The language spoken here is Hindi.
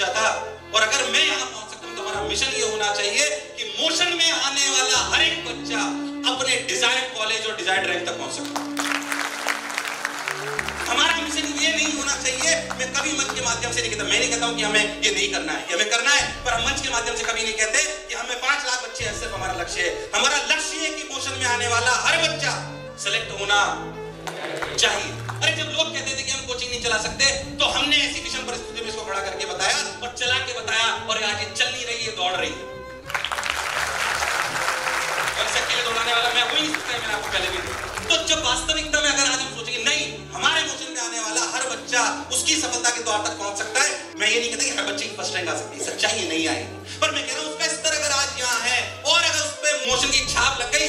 बच्चा था। और अगर मैं यहाँ पहुँच सकता हूँ तो हमारा मिशन ये होना चाहिए कि मोशन में आने वाला हर एक बच्चा अपने डिजायर्ड कॉलेज और डिजायर्ड रैंक तक पहुँच सकता हमारा मिशन ये नहीं होना चाहिए, मैं कभी मंच के माध्यम से नहीं कहता। मैं नहीं कहता हूँ कि हमें ये नहीं करना है हमें करना है, पर हम मंच के माध्यम से कभी नहीं कहते कि हमें पाँच लाख बच्चे हैं, सिर्फ़ हमारा लक्ष्य है। हमारा लक्ष्य है कि मोशन में आने वाला हर बच्चा सेलेक्ट होना चाहिए। अरे जब लोग कहते थे कि हम कोचिंग नहीं चला सकते तो हमने ऐसी विषम परिस्थिति में इसको और आज चल नहीं रही है, दौड़ रही है। दौड़ाने वाला मैं हो ही सकता मैंने आपको पहले भी तो जब वास्तविकता में अगर आज हम सोचेंगे, नहीं, हमारे मोशन में आने वाला हर बच्चा उसकी सफलता के द्वार तक पहुँच सकता है, मैं ये नहीं कहता कि हर बच्चे की फ़र्स्ट रैंक आ सकती सच्चाई नहीं आएगी। पर मैं कह रहा हूँ उसका स्तर अगर आज यहाँ है, और अगर उस पर मोशन की छाप लग गई